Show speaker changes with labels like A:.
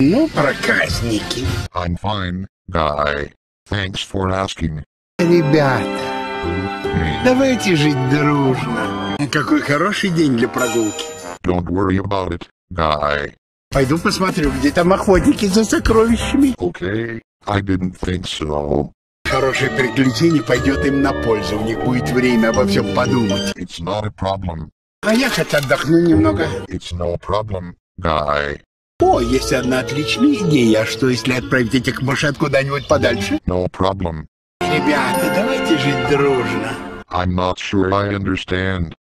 A: Ну, проказники.
B: I'm fine, guy. Thanks for asking.
A: Ребята, давайте жить дружно. Какой хороший день для прогулки.
B: Don't worry about it, guy.
A: Пойду посмотрю, где там охотники за сокровищами.
B: Okay, I didn't think so.
A: Хорошее приключение пойдет им на пользу. У них будет время обо всем подумать.
B: It's not a problem.
A: А я хоть отдохну немного.
B: It's no problem, guy.
A: О, есть одна отличная идея. А что, если отправить этих мышат куда-нибудь подальше?
B: No problem.
A: Ребята, давайте жить дружно.
B: I'm not sure I understand.